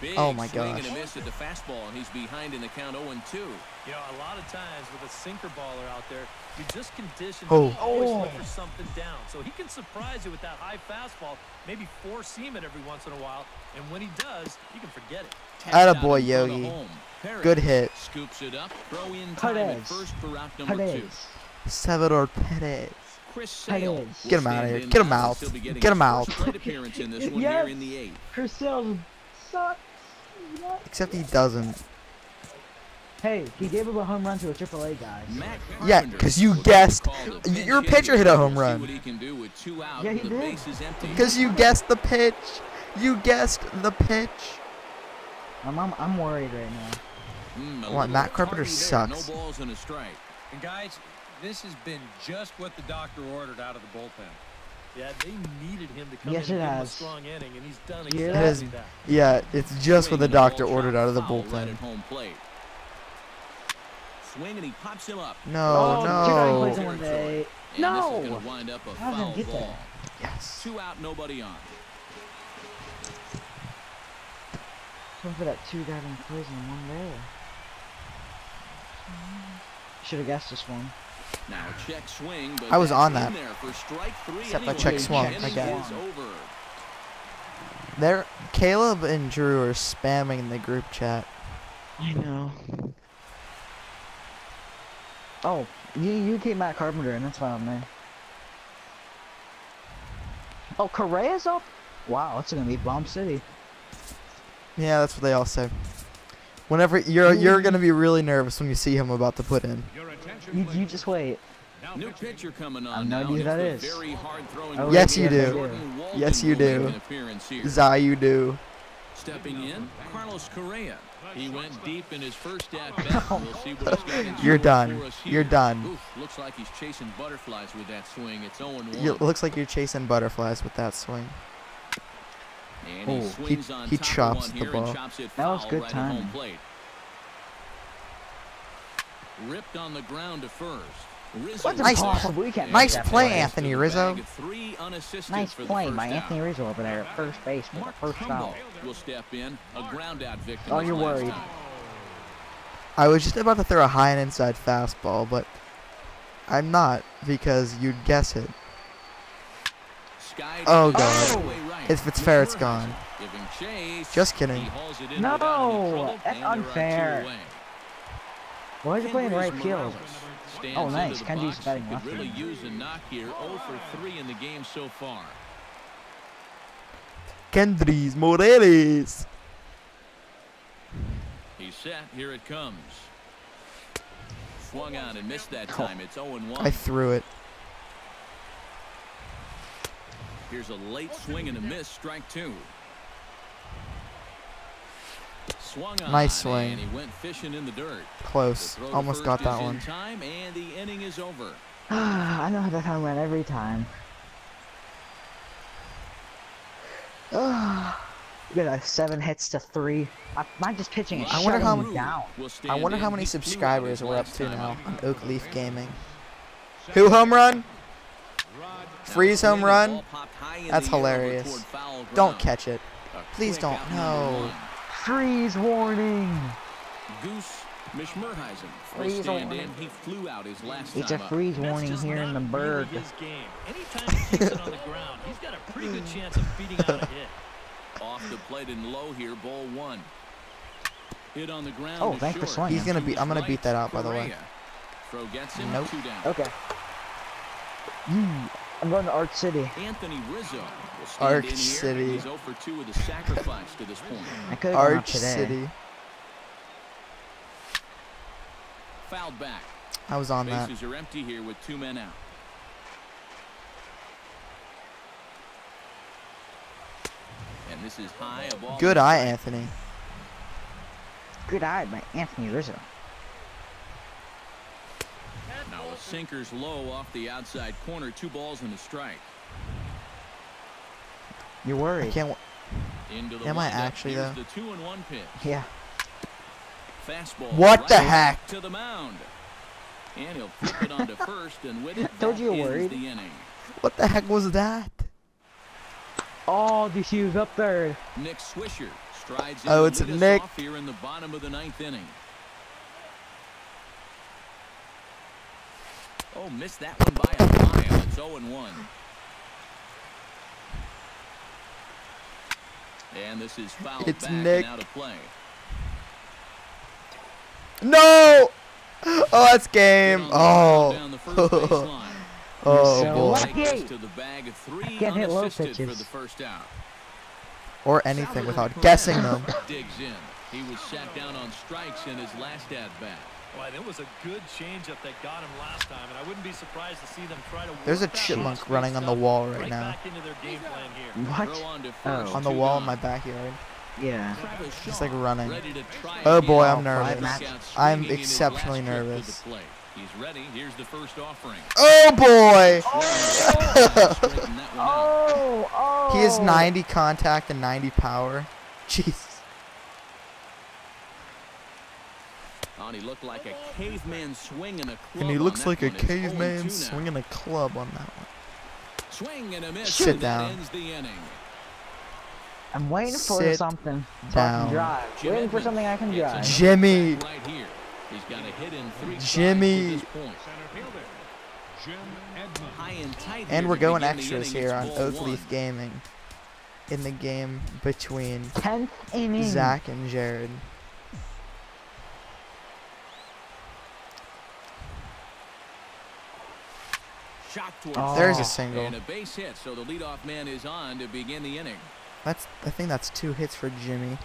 Big Oh my swing gosh. and a miss at the fastball, and he's behind in the count 0-2. You know, a lot of times with a sinker baller out there, you're just conditioned Oh. to always look Oh. for something down. So he can surprise you with that high fastball, maybe four seam it every once in a while, and when he does, you can forget it. Tapped Atta out boy, in front of Yogi. home. Perez Good hit. Scoops it up. Throw in time Perez. first for out number two. Perez. Salvador Perez. Chris Sale. Perez. Get him out stand here. Get him out. he'll be getting Get him out. first plate appearance in this one Yes. here in the eighth. Chris Sales sucks. Except he doesn't. Hey, he gave up a home run to a AAA guy. Matt Yeah, Carpenter 'cause you guessed- called a y- pinch your pitcher hit a home run. what he can do with two out Yeah, he the did. Because you guessed the pitch. You guessed the pitch. I'm, I'm, I'm worried right now. Mm, a What, Matt Carpenter sucks. No balls and a strike. And guys, this has been just what the doctor ordered out of the bullpen. Yeah, they needed him to come Yes, in it and a strong inning, and he's done Yeah. exactly It has- that. Yeah, it's just what the and a ball doctor ordered out of the foul Right bullpen. home plate. Swing and he pops him up. No, Oh, Chicago no. in one day. And No! This is going to wind up a How did I foul that? ball. Yes. Two out, nobody on. Going for that two diving plays and one there. Should have guessed this one. Now check swing, but I was on that. there for Except I anyway. check swung, I get is it. over. There, Caleb and Drew are spamming the group chat. I know. Oh, you you keep Matt Carpenter, and that's fine with me. Oh, Correa's up. Wow, it's gonna be Bomb City. Yeah, that's what they all say. Whenever you're hmm. you're gonna be really nervous when you see him about to put in. You, you just wait. Now New pitching. pitcher coming I on know now. who It's that the is. Very hard throwing Oh, Yes, you do. Yes, you do. an. Zai, you do. Stepping in, Carlos Correa. He went deep in his first at bat. *laughs* We'll see what he's got in You're done. You're done. Oof, looks like he's chasing butterflies with that swing. It's 0-1. You, looks like you're chasing butterflies with that swing. And he Oh, he- swings on he top chops one the ball. Chops it That was good right at timing. plate. Ripped on the ground to first. Rizzo What's Nice impossible? Can't Nice play, play. Anthony Rizzo. three Nice play by out. Anthony Rizzo over there at first base for the first Trumbo foul. will step in. A ground out victim. Oh, you're worried. time. I was just about to throw a high and inside fastball, but I'm not because you'd guess it. Oh, God. straightaway right. If it's fair, it's gone. Just kidding. He hauls it in No, without any trouble, that's and there are two unfair. Why is he playing right Kendrys field? Oh, nice. into the Kendrys box. batting He could lefty. really use a knock here. 0 for 3 in the game so far. Kendrys Morales. He's set. Here it comes. Swung on and missed that Oh. time. It's 0 1. I threw it. Here's a late swing and a miss. Strike two. Swung on. Nice swing. And he went fishing in the dirt. Close. throw to Almost got that one. Time, and the inning is over. *sighs* I know how that home went every time. Ah, *sighs* we got a seven hits to three. I, I'm just pitching and I wonder how many- down. I wonder how many He flew out subscribers we're up to now out. on Oak Leaf Gaming. Who home run? Freeze home run? ball popped high in That's the air over hilarious. Don't catch it. Please don't. No. Freeze warning! Goose Mishmurheisen Freeze warning. in. He flew out his last It's a freeze That's warning here in the not bird. Anytime he keeps it on the ground, he's got a pretty good chance of beating out a *laughs* hit. Off the plate and low here, ball one. Hit on the ground. Oh, to thanks for swinging. He's gonna To beat. I'm gonna beat that out, by the way. Correa. Throw gets him. Nope. Two down. Okay. Mm, I'm going to Art City. Anthony Rizzo will stand Arch in here. City. He's 0 for 2 with a sacrifice to this point. *laughs* I could have Arch today. City. Fouled back. I was on that. Bases are empty here with two men out. And this is high a ball. Good eye, Anthony. Good eye by Anthony Rizzo. Now a sinker's low off the outside corner. Two balls and a strike. You're I worried. can't. Into the Am I actually, though? the two and one pitch. Yeah. Fastball. What right the heck? To the mound. And he'll flip it onto *laughs* first, and with it, Told that you you were worried. the inning. What the heck was that? Oh, the Hughes up there. Nick Swisher strides oh, in Oh, it's lead Nick. off here in the bottom of the ninth inning. Oh, missed that one by a mile. It's 0 and 1. And this is fouled It's back Nick. and out of play. No! Oh, that's game. Hit on the ground Oh. down the first baseline. *laughs* Oh so boy. lucky. Take this to the bag of three can't hit low unassisted for pitches. the first out. Or anything without guessing them. Digs in. He was sat down on strikes in his last at bat. Boy, that was a good changeup that got him last time, and I wouldn't be surprised to see them try to. There's a work chipmunk running on the wall right right now. back into their game plan here. What? On Oh. On the wall in my backyard. Yeah. Just like running. ready to try Oh boy, Oh, I'm nervous. match- Look out I'm swinging in his exceptionally last trip to nervous. He's ready. Here's the first offering. Oh boy! *laughs* Straighten that one *laughs* out. Oh, oh. He has 90 contact and 90 power. *laughs* Jeez. Oh, and he looked like a caveman swinging a club And he looks like a one. Caveman swinging a club on that one. Swing and a miss. Sit down. ends the inning. I'm waiting for Sit something so I down. can drive. Jim waiting for something I can drive. Jimmy. Right here. He's got a hit in three Jimmy. to this point. Center fielder, Jim Edmonds. High and tight And here we're going extras here on ball Oak Leaf. Gaming. In the game between Tenth inning. Zach and Jared. Oh. There's a single. And a base hit, so the leadoff man is on to begin the inning. That's I think that's two hits for Jimmy.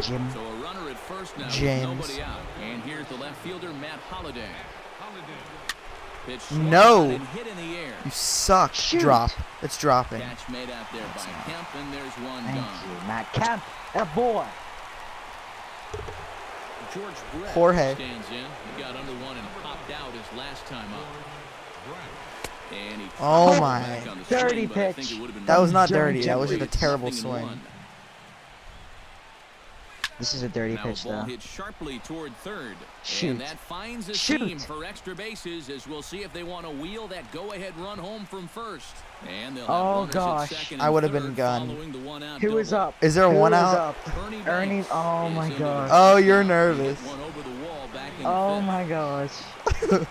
Jim. So a runner at first now James. nobody out. And here's the left fielder, Matt Holliday. Holiday. Pitch swung No. hit in the air. You suck. Shoot. Drop. It's dropping. Catch made out there by Kemp, and there's one Thank gone. you, Matt Kemp. That boy. George Brett Jorge. stands in. He got under one and popped out his last time up. And he Oh my. back Dirty swing, but I think pitch. it would've been That was not Dirty dirty. That was just a terrible swing. one. This is a dirty Now pitch, a ball though. hit sharply toward third. Shoot. And that finds a Shoot. seam for extra bases as we'll see if they want to wheel that go-ahead run home from first. And they'll have Oh, gosh. I would have been third gone. following the one-out Who is up? Is there a Who one out? up? Ernie Ernie- oh my into gosh. Oh, you're now. He hit nervous. One over the wall back in Oh fifth. my gosh.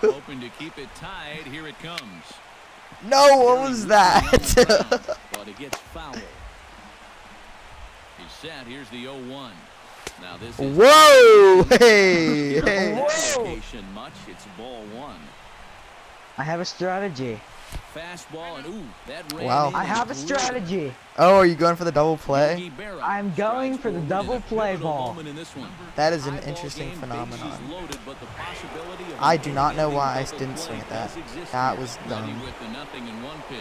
*laughs* Hoping to keep it tied. Here it comes. No, what was Banks on the that? *laughs* but it gets foul. He's set. Here's the 0-1. Now this is Whoa! *laughs* Hey! Hey! Whoa. much. It's ball one. I have a strategy. Fastball and ooh, that ran Wow. I have a strategy. Oh, are you going for the double play? I'm going for the double play ball. moment in this one. That is an interesting phenomenon. bases loaded, but the possibility of I a do not know why I didn't swing at that. That was dumb. with the nothing in one pitch.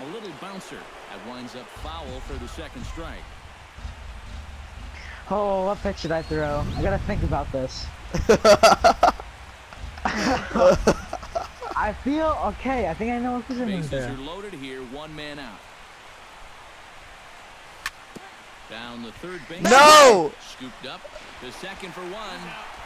A little bouncer that winds up foul for the second strike. Oh, what pitch should I throw? I gotta think about this. *laughs* *laughs* I feel okay. I think I know what position to Bases are loaded here, one man out. Down the third base. No! Scooped up. The second for one.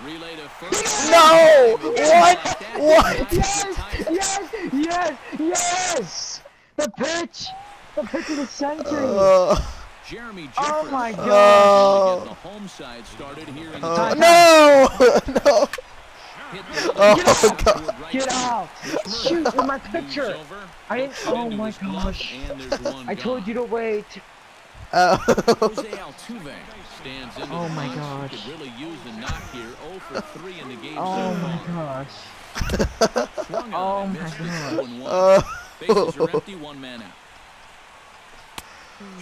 Relay to first. No! Maybe What? What? Yes! Yes! Yes! Yes! The pitch! The pitch of the century! Uh, Jeremy Oh my God. to get the home side started here in the uh, Time, no! *laughs* No! Hit *laughs* the Oh, other side God. Get field. out! *laughs* Shoot Murray with my moves pitcher! over, I didn't- oh my gosh. and there's *laughs* one I told you to wait. Uh, Jose Altuve stands into Oh my bunch. gosh. He could really use a knock here. 0 for 3 in the game Oh my gosh. Oh my gosh. 0 and 1. Bases are empty, one man out.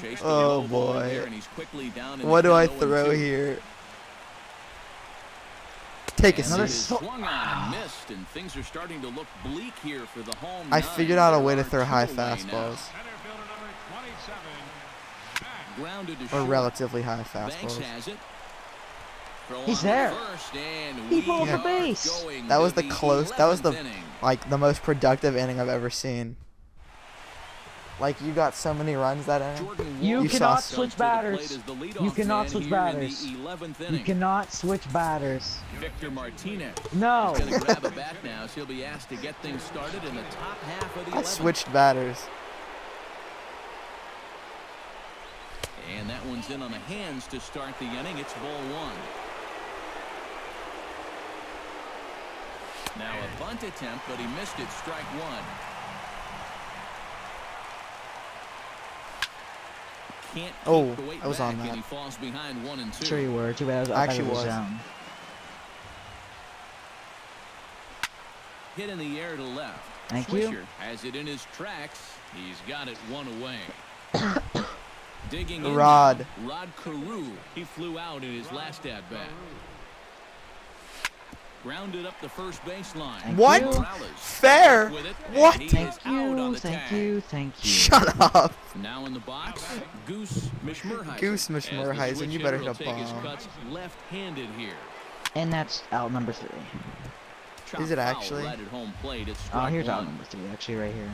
Chased the Oh, boy. here, and he's quickly down in what do I count, 0 and throw here? Take a And Another it is seat. so- swung on and missed, and things are starting to look bleak here for the home. I figured out a way to throw high fastballs. Center fielder number 27, Matt. Grounded to Or relatively high Banks fastballs. has it. Throw He's there. He we pulled the base. That was the close- that was the- Like, the most productive inning I've ever seen. Like, you got so many runs that inning. You You cannot comes switch to the plate batters. You cannot switch batters. You cannot switch batters. Victor Martinez No. is going to grab a bat now, so he'll be asked to get things started in the top half of the I switched batters. And that one's in on the hands to start the inning. It's ball one. Now a bunt attempt, but he missed it. Strike one. Can't keep Oh, the weight I was on and that. falls behind one and two. Sure you were. Too bad I was up Actually out of was. zone. Hit in the air to left. Thank you. Has it in his tracks. He's got it one away. *coughs* Digging Rod. now, Rod Carew. He flew out in his last at bat. Grounded up the first baseline. Thank What? you. Fair? with it, and What? Thank is out on you. Thank you. Thank you. Shut up. Now in the box, Goose Mishmurheiser. Goose As the you better hit a take his bomb. left-handed here. And that's out number three. Is it actually? Right at home plate. Oh, strike here's out number three. Actually, right here.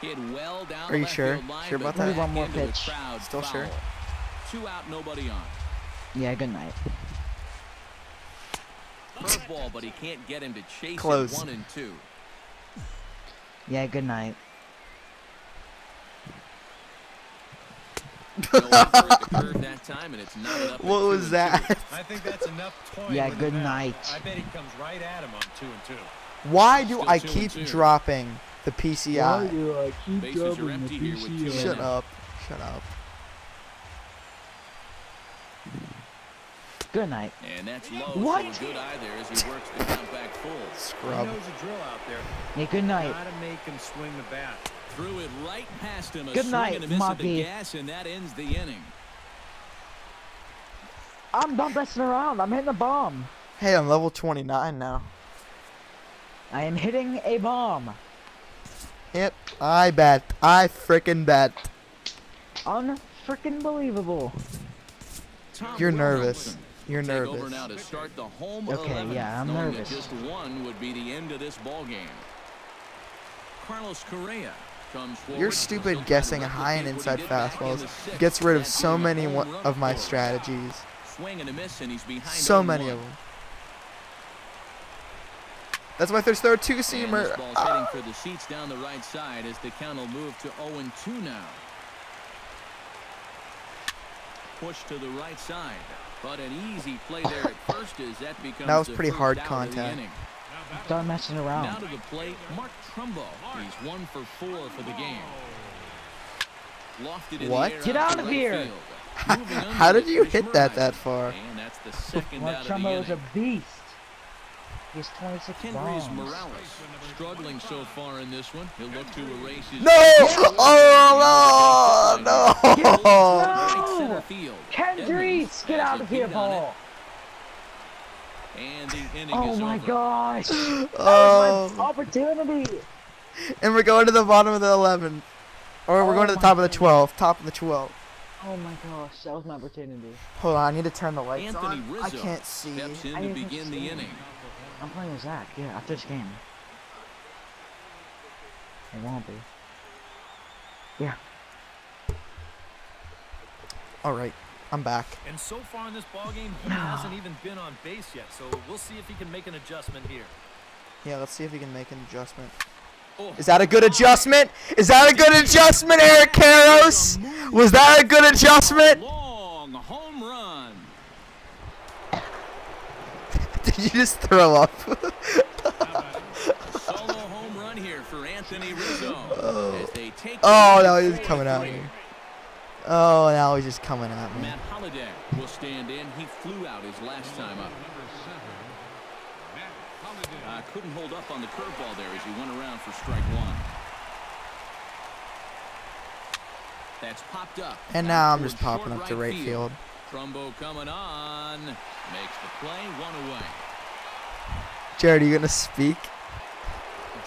Hit well down Are you sure? line, Sure but about Maybe that? one more pitch. crowd Still sure? Two out, nobody on. Yeah. Good night. Curveball, but he can't get him to chase Close. One and two. Yeah, good night. No offer at the curve that time, and it's knotted What two was that? I think that's enough Yeah, good the bat. night. I bet he comes right at him on two and two. Why do Still I two keep two. dropping the PCI? do I keep Bases are empty here with two Shut up. Shut up. Good night. And that's low, What? so a good eye there as he works the count back full. He knows the drill out there. Yeah, good night. Gotta make him swing the bat. Threw it right past him. A Good swing night, and a miss at the Moppy. gas, and that ends the inning. I'm not messing around. I'm hitting a bomb. Hey, I'm level 29 now. I am hitting a bomb. Yep, I bet. I frickin' bet. Unfreaking believable. Tom You're Wilhelmsen nervous. You're take nervous. now to start the home Okay, 11, yeah, I'm nervous. Just one would be the end of this ball game. Carlos Correa comes forward. You're stupid guessing high and replicate what he inside fastballs. Gets rid of so many home one- run of my strategies. Swing and a miss, and he's behind. So 0-1. many of them. That's my first throw two seamer. ball's ah. heading for the seats down the right side as the count will move to 0-2 now. Push to the right side, but an easy play *laughs* there at first as that becomes That was pretty hard out of the contact. inning. Done messing Now around. to the plate, Mark Trumbo. He's one for four for the game. Lofted in What? the Get out of here. field. *laughs* Moving under How did you hit that that far? And that's the second Mark out of the Trumbo is a beast. He's 26 Kendrys bombs. Morales struggling so far in this one. He'll look to erase his No! *laughs* Oh, no! No! No! field. Kendrys, get out of here, beat Paul. And the inning Oh is my over. gosh. *gasps* That was my Oh. opportunity. And we're going to the bottom of the 11. Or we're Oh going to the my top of the goodness. 12. Top of the 12. Oh my gosh, that was my opportunity. Hold on, I need to turn the lights Anthony on. Rizzo I can't see. steps in I to didn't the see. inning. I'm playing with Zach, yeah, after this game. It won't be. Yeah. Alright, I'm back. And so far in this ball game, he hasn't even been on base yet. So we'll see if he can make an adjustment here. Yeah, let's see if he can make an adjustment. Oh, Is that a good adjustment? Is that a good adjustment, Eric Karros? Was that a good adjustment? long home run. Did *laughs* you just throw up? Solo home run here for Anthony Rizzo. As they take Oh, the now he's coming at me. Oh, now he's just coming at me. Matt Holliday will stand in. He flew out his last time up. Uh, couldn't hold up on the curveball there as he went around for strike one. That's popped up. And now I'm just popping up to right field. Trumbo coming on. Makes the play. One away. Jared, are you gonna speak?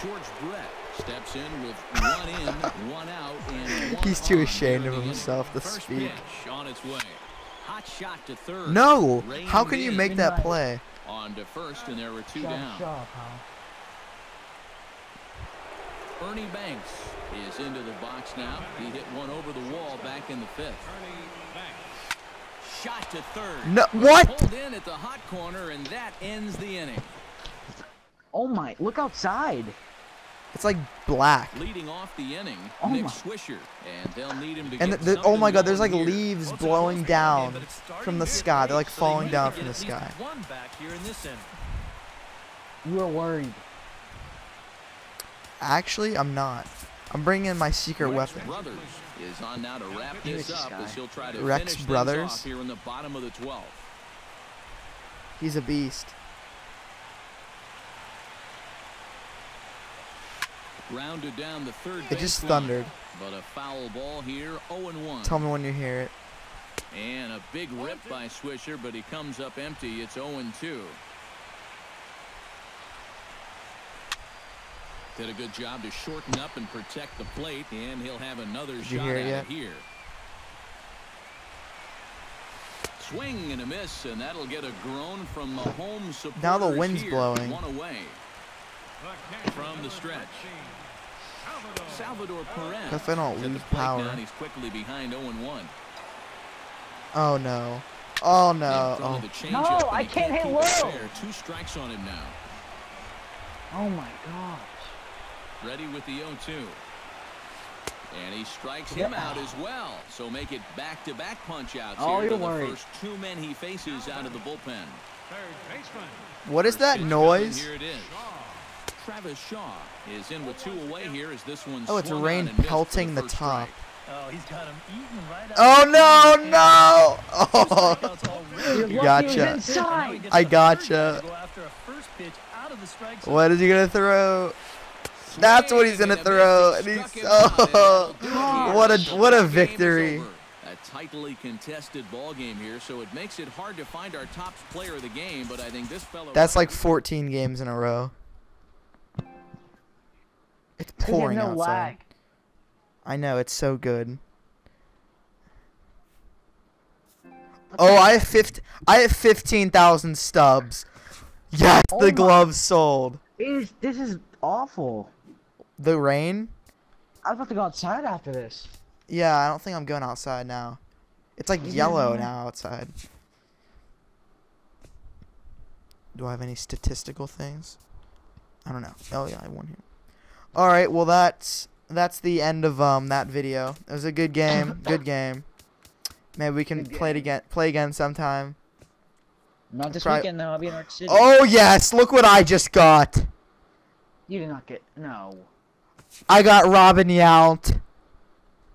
George Brett steps in with one in, one out, and *laughs* one He's too ashamed of himself to speak. pitch on its way. Hot shot to third. No! Reined How can you make that play? On to first, and there were two Shut down. up, pal. Ernie Banks is into the box now. He hit one over the wall back in the fifth. Shot to third. No, what? Pulled in at the hot corner, and that ends the inning. Oh my, look outside. It's like black. Leading off the inning, Oh Nick my- Swisher, and they'll need him to And get the, the, oh my god, there's like here. leaves Well, blowing down game, but it's starting from the sky. They're like so falling down from the sky. One back here in this inning. You are worried. Actually, I'm not. I'm bringing in my secret Rex weapon. Brothers is on now to wrap this this up guy? as he'll try to Rex finish Brothers? off here in the bottom of the 12th. He's a beast. Rounded down the third It just baseline, thundered. But a foul ball here, 0-1. Tell me when you hear it. And a big rip by Swisher, but he comes up empty. It's 0-2. Did a good job to shorten up and protect the plate, and he'll have another Did shot hear at it it yet? here. Swing and a miss, and that'll get a groan from the home supporters Now the wind's here. blowing. One away. From the stretch. Salvador Perez. If I don't lose power. now, and he's quickly behind 0-1. Oh no. Oh no. Oh. the changeup, No, I can't hit low. Two strikes on him now. Oh my gosh. Ready with the 0-2. And he strikes him Yeah. out as well. So make it back-to-back punch-outs Oh, here to you're the worried. first two men he faces out of the bullpen. Third baseman. What is that Pitch noise? Here it is. Travis Shaw is in with two away here as this one Oh, it's rain on and missed for pelting the first top. strike. Oh, he's got him eaten right out. Oh no, no! Two Oh, strikeouts already. You're lucky Gotcha. he was And now he inside. gets I gotcha. guy to go after a first pitch out of the strike zone. what is he gonna throw? That's what he's gonna throw, and and he's miss. It struck him out, and that'll do it here. *laughs* what a what a the game is victory! A tightly contested ball game here, so it makes it hard to find our top player of the game. But I think this fellow. That's like 14 games in a row. It's pouring no outside. lag. I know it's so good. Oh, I have 50, I have 15,000 stubs. Yes, Oh the my- gloves sold. Is this is awful. The rain? I'm about to go outside after this. Yeah, I don't think I'm going outside now. It's like yellow now outside. Do I have any statistical things? I don't know. Oh yeah, I won here. All right, well that's that's the end of um that video. It was a good game. *laughs* good game. Maybe we can play it again. Play again sometime. Not this Try- weekend though. I'll be in Arc City. Oh yes, look what I just got. You did not get no. I got Robin Yount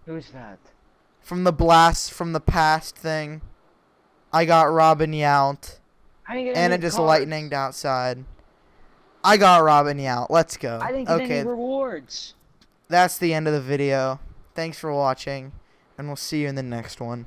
Who's that? from the blast from the past thing. I got Robin Yount. I didn't get and it just cards. lightninged outside. I got Robin out. Let's go. I didn't get okay, any rewards. that's the end of the video. Thanks for watching, and we'll see you in the next one.